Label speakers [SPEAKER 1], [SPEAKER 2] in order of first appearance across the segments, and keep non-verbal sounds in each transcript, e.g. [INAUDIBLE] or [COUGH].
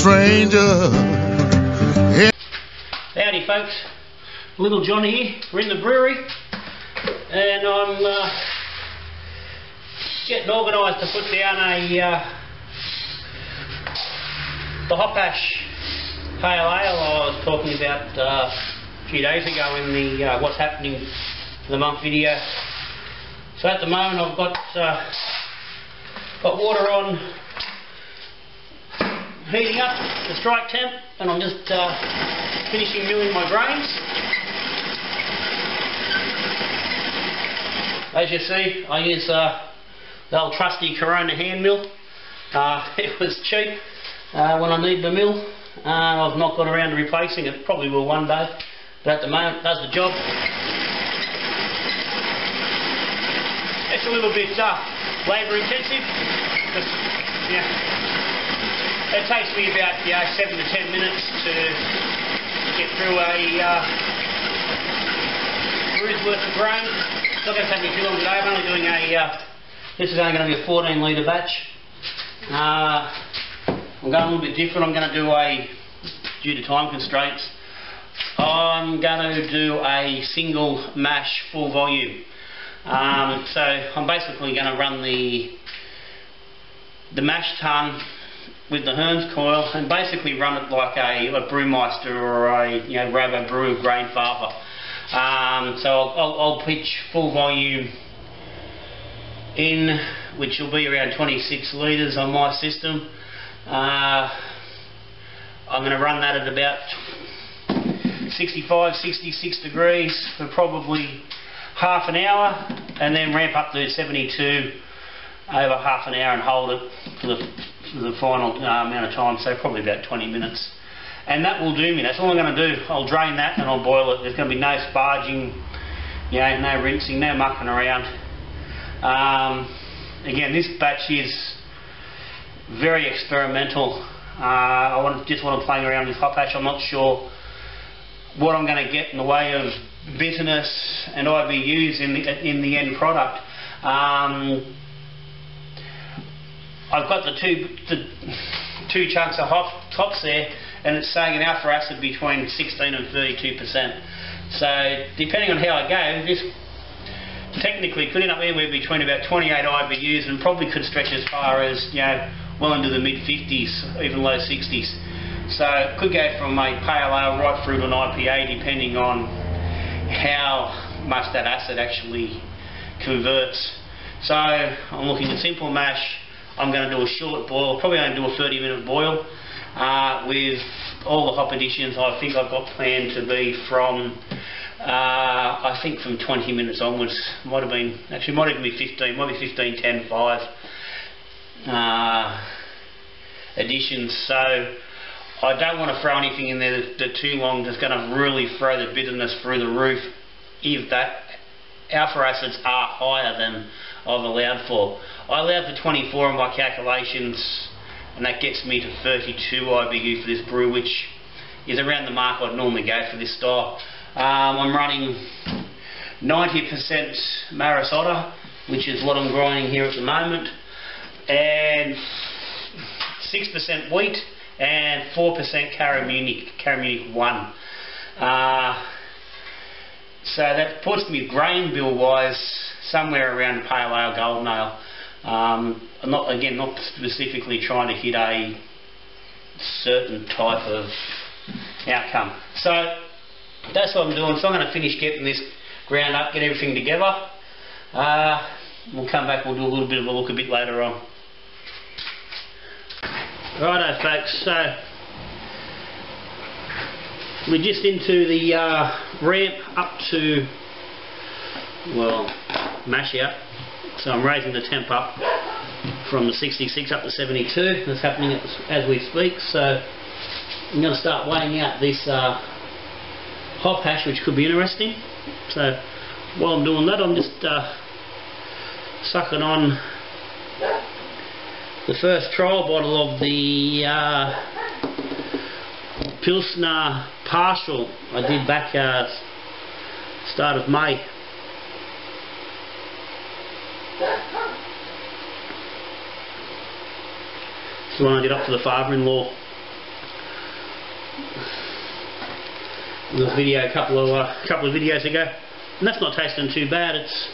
[SPEAKER 1] Stranger.
[SPEAKER 2] Howdy folks, Little John here, we're in the brewery and I'm uh, getting organised to put down a uh, the hop hash pale ale I was talking about uh, a few days ago in the uh, what's happening for the month video. So at the moment I've got uh, got water on heating up the strike temp and I'm just uh, finishing milling my grains. As you see I use uh, the old trusty Corona hand mill. Uh, [LAUGHS] it was cheap uh, when I needed the mill. Uh, I've not got around to replacing it, probably will one day but at the moment does the job. It's a little bit uh, labour intensive. Yeah, it takes me about yeah, seven to ten minutes to get through a uh, worth of grain. It's not going to take me too long today. I'm only doing a, uh, this is only going to be a 14 litre batch. Uh, I'm going a little bit different. I'm going to do a, due to time constraints, I'm going to do a single mash full volume. Um, so I'm basically going to run the the mash tun with the HERMS coil and basically run it like a, a Braumeister or a you know Robobrew grain farmer. Um, so I'll, I'll, I'll, pitch full volume in, which will be around 26 litres on my system. Uh, I'm going to run that at about 65, 66 degrees for probably half an hour and then ramp up to 72 over half an hour and hold it for the the final uh, amount of time, so probably about 20 minutes. And that will do me. That's all I'm going to do. I'll drain that and I'll boil it. There's going to be no sparging, you know, no rinsing, no mucking around. Um, again, this batch is very experimental. Uh, I want, just want to play around with hop hash. I'm not sure what I'm going to get in the way of bitterness and IBUs in the, in the end product. Um, I've got the two the two chunks of hop, hops there, and it's saying an alpha acid between 16 and 32 percent. So depending on how I go, this technically could end up anywhere between about 28 IBUs and probably could stretch as far as you know well into the mid 50s, even low 60s. So it could go from a pale ale right through to an IPA depending on how much that acid actually converts. So I'm looking at simple mash I'm going to do a short boil, probably only do a 30 minute boil uh, with all the hop additions I think I've got planned to be from uh, I think from 20 minutes onwards. Might have been actually might even be 15 might be 15 10 5 uh, additions. So I don't want to throw anything in there that, that too long that's going to really throw the bitterness through the roof if that alpha acids are higher than I've allowed for. I allowed for 24 in my calculations and that gets me to 32 IBU for this brew which is around the mark I'd normally go for this style. Um, I'm running 90% Maris Otter which is what I'm grinding here at the moment and 6% wheat and 4% Cara Munich, CaraMunich 1. Uh, so that puts me grain bill wise somewhere around pale ale golden ale. Um, not again not specifically trying to hit a certain type of outcome. So that's what I'm doing. So I'm going to finish getting this ground up, get everything together. Uh, we'll come back, we'll do a little bit of a look a bit later on. Righto folks, so we're just into the uh, ramp up to, well, mash out. So I'm raising the temp up from the 66 up to 72. That's happening as we speak. So I'm going to start weighing out this uh, hop hash, which could be interesting. So while I'm doing that, I'm just uh, sucking on the first trial bottle of the uh, Pilsner partial I did back uh, start of May. The one I did up to the father-in-law. A video a couple of uh, couple of videos ago, and that's not tasting too bad. It's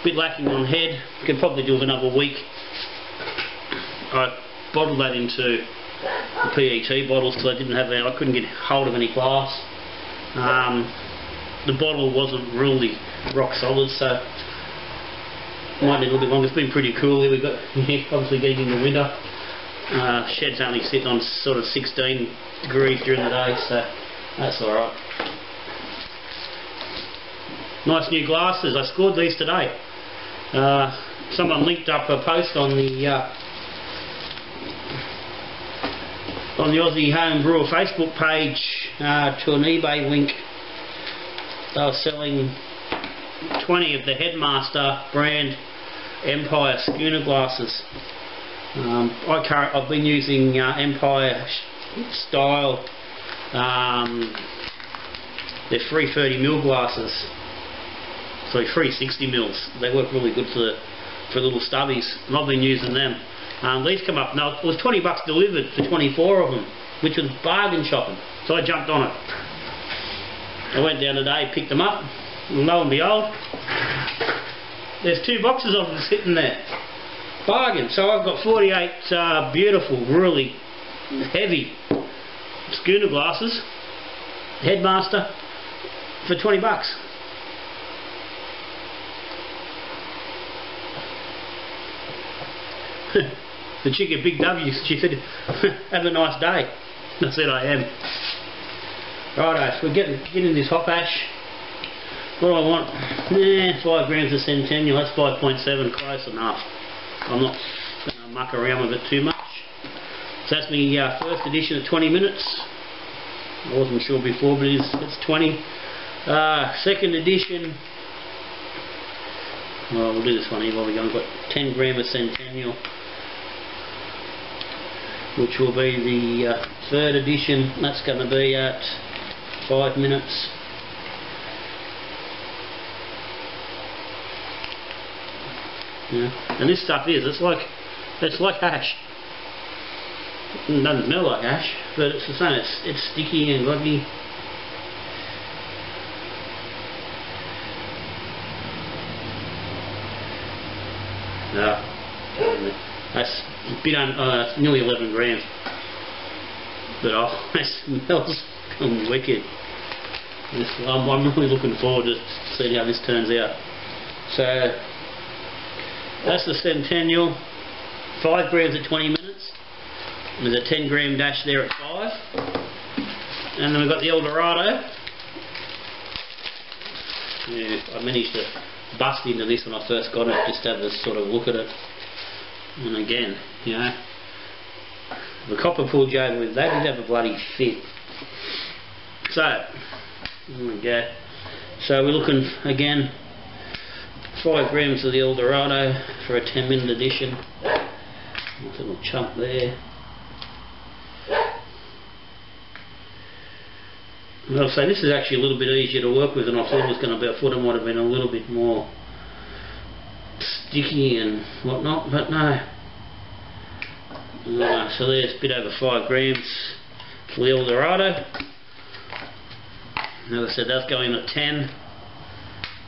[SPEAKER 2] a bit lacking on head. Could probably do with another week. I bottled that into the PET bottles because I didn't have any, I couldn't get hold of any glass. Um, the bottle wasn't really rock solid, so might need a little bit longer. It's been pretty cool here. We've got [LAUGHS] obviously getting the winter. Uh, shed's only sitting on sort of 16 degrees during the day, so that's alright. Nice new glasses. I scored these today. Uh, someone linked up a post on the uh, on the Aussie Home Brewer Facebook page uh, to an eBay link. They were selling 20 of the Headmaster brand Empire schooner glasses. Um, I have been using uh, Empire style um, they're 330 mil glasses. Sorry, 360 mils. They work really good for the for little stubbies, and I've been using them. Um, these come up now. It was 20 bucks delivered for 24 of them, which was bargain shopping. So I jumped on it. I went down today, picked them up, and lo and behold, there's two boxes of them sitting there. Bargain. So I've got 48 uh, beautiful, really heavy schooner glasses, Headmaster, for 20 bucks. [LAUGHS] the chick at Big W, [LAUGHS] she said, have a nice day. I said, I am. Righto, so we're getting, getting this hop hash. What do I want? Nah, 5 grams of Centennial, that's 5.7, close enough. I'm not going to muck around with it too much. So that's my uh, first edition of 20 minutes. I wasn't sure before, but it's, it's 20. Uh, second edition, well, we'll do this one here while we're going. We've got 10 gram of Centennial, which will be the uh, third edition. That's going to be at 5 minutes. Yeah. And this stuff is, it's like, it's like hash. It doesn't smell like ash, but it's the same. It's, it's sticky and groggy. No, that's a bit un, uh, nearly 11 grams. But oh, [LAUGHS] it smells wicked. I'm, I'm really looking forward to seeing how this turns out. So that's the Centennial, 5 grams at 20 minutes. There's a 10 gram dash there at 5. And then we've got the Eldorado. Yeah, I managed to bust into this when I first got it, just have a sort of look at it. And again, you know, the copper pull jug with that did have a bloody fit. So, there we go. So we're looking again 5 grams of the Eldorado for a 10 minute edition. Nice little chunk there. I'll say this is actually a little bit easier to work with than I thought it was going to be. I thought it might have been a little bit more sticky and whatnot, but no. So there's a bit over 5 grams for the Eldorado. As I said, that's going at 10.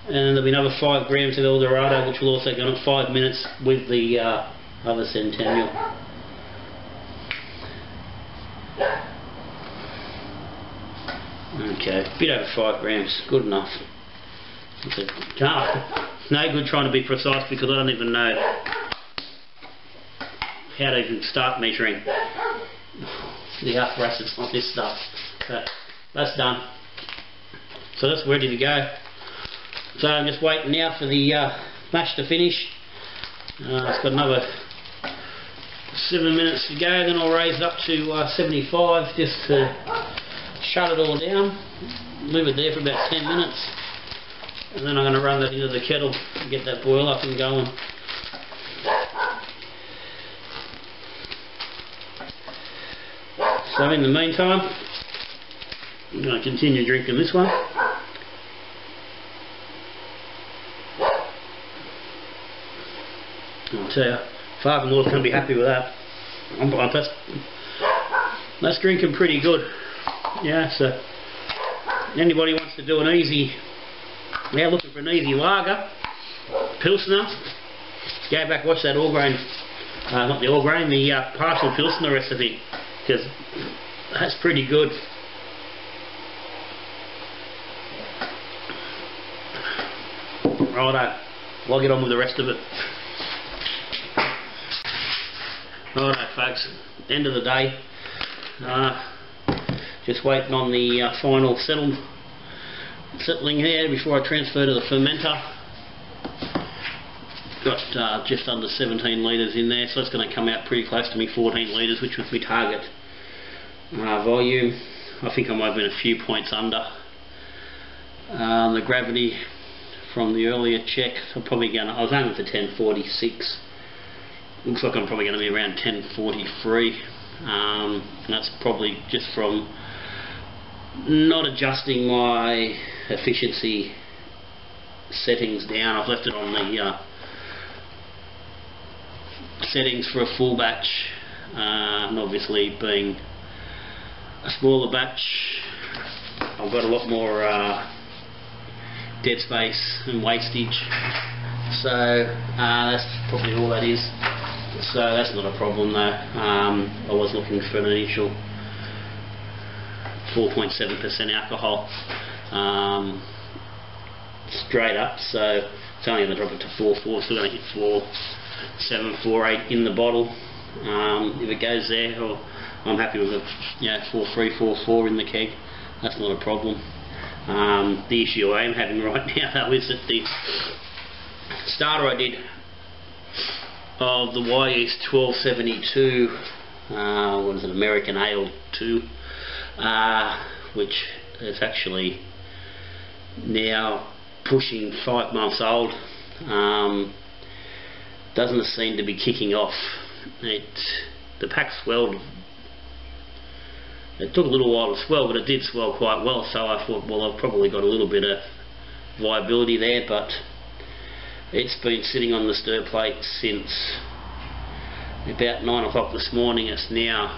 [SPEAKER 2] And there'll be another 5 grams of Eldorado, which will also go at 5 minutes with the uh, other Centennial. Okay, a bit over 5 grams, good enough. No good trying to be precise because I don't even know how to even start measuring the apparatus on this stuff. So that's done. So that's ready to go. So I'm just waiting now for the uh, mash to finish. Uh, it's got another seven minutes to go, then I'll raise it up to uh, 75 just to shut it all down, leave it there for about 10 minutes, and then I'm going to run that into the kettle and get that boil up and going. So in the meantime, I'm going to continue drinking this one. I'll tell you, father-in-law's going to be happy with that. I'm, I'm- that's, that's drinking pretty good. Yeah, so anybody wants to do an easy, yeah, looking for an easy lager, Pilsner, go back watch that all grain, uh, not the all grain, the uh, partial Pilsner recipe, because that's pretty good. Righto, I'll get on with the rest of it. Righto folks, end of the day, uh, just waiting on the uh, final settling here before I transfer to the fermenter. Got uh, just under 17 litres in there, so it's going to come out pretty close to me 14 litres, which was my target uh, volume. I think I might have been a few points under. Um, the gravity from the earlier check, I'm probably going to, I was aiming for 1046. Looks like I'm probably going to be around 1043. Um, and that's probably just from not adjusting my efficiency settings down. I've left it on the uh, settings for a full batch, uh, and obviously being a smaller batch, I've got a lot more uh, dead space and wastage. So uh, that's probably all that is. So that's not a problem though. Um, I was looking for an initial 4.7% alcohol um, straight up. So it's only going to drop it to 4.4. Still going to hit 4.7, 4.8 in the bottle. Um, if it goes there, or I'm happy with a yeah 4.3, 4.4 in the keg. That's not a problem. Um, the issue I am having [LAUGHS] right now though is that the starter I did of the Wyeast 1272, uh, what is it, American Ale 2, uh, which is actually now pushing five months old, um, doesn't seem to be kicking off. It, the pack swelled it took a little while to swell, but it did swell quite well. So I thought, well, I've probably got a little bit of viability there, but it's been sitting on the stir plate since about nine o'clock this morning. It's now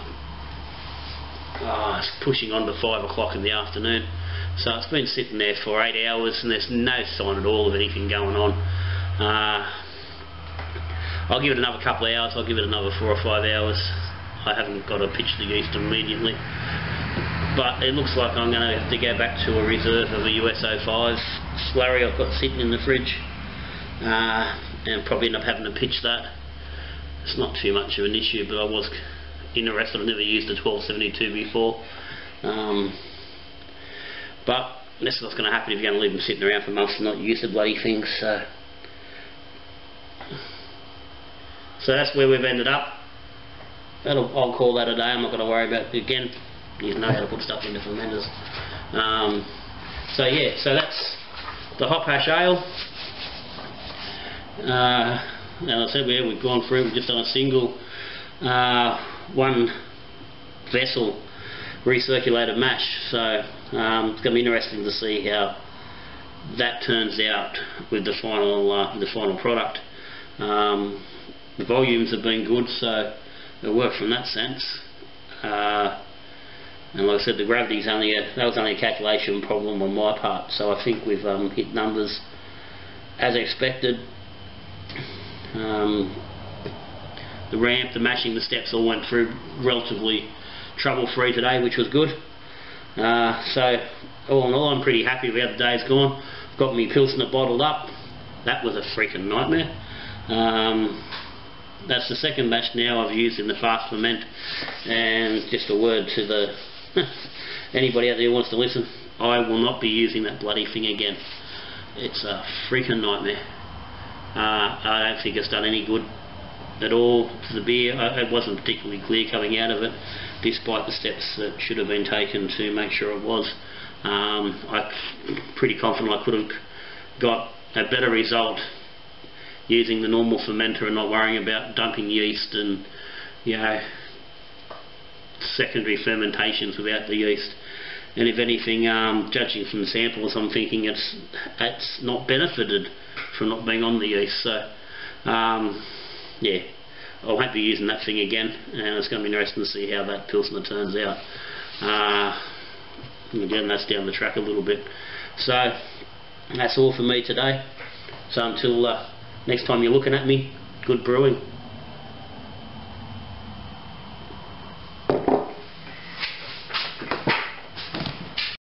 [SPEAKER 2] uh, it's pushing on to five o'clock in the afternoon. So it's been sitting there for eight hours, and there's no sign at all of anything going on. Uh, I'll give it another couple of hours. I'll give it another four or five hours. I haven't got to pitch the yeast immediately. But it looks like I'm going to have to go back to a reserve of a US-05 slurry I've got sitting in the fridge. Uh, and probably end up having to pitch that. It's not too much of an issue, but I was interested. I've never used a 1272 before. Um, but this is what's going to happen if you're going to leave them sitting around for months and not use the bloody things. So, so that's where we've ended up. That'll, I'll call that a day. I'm not going to worry about it again. You know how to put stuff into fermenters. Um, so yeah, so that's the hop hash ale. Uh, as I said, we've gone through. We've just done a single uh, one vessel recirculated mash. So um, it's going to be interesting to see how that turns out with the final uh, the final product. Um, the volumes have been good, so it'll work from that sense. Uh, and like I said, the gravity's only a, that was only a calculation problem on my part. So I think we've um, hit numbers as expected. Um, the ramp, the mashing, the steps all went through relatively trouble-free today, which was good. Uh, so all in all, I'm pretty happy with how the day's gone. Got me Pilsner bottled up. That was a freaking nightmare. Um, that's the second batch now I've used in the FastFerment and just a word to the [LAUGHS] anybody out there who wants to listen I will not be using that bloody thing again it's a freaking nightmare I don't think it's done any good at all to the beer. Uh, it wasn't particularly clear coming out of it despite the steps that should have been taken to make sure it was. Um, I'm pretty confident I could have got a better result using the normal fermenter and not worrying about dumping yeast and you know secondary fermentations without the yeast and if anything um, judging from the samples I'm thinking it's it's not benefited from not being on the yeast so um, yeah I won't be using that thing again, and it's going to be interesting to see how that Pilsner turns out. Uh, again, that's down the track a little bit. So, that's all for me today. So until uh, next time you're looking at me, good brewing.